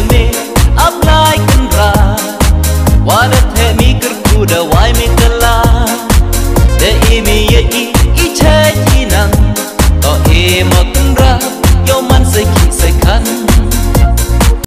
I'm like a ra walat he mi kar to the why me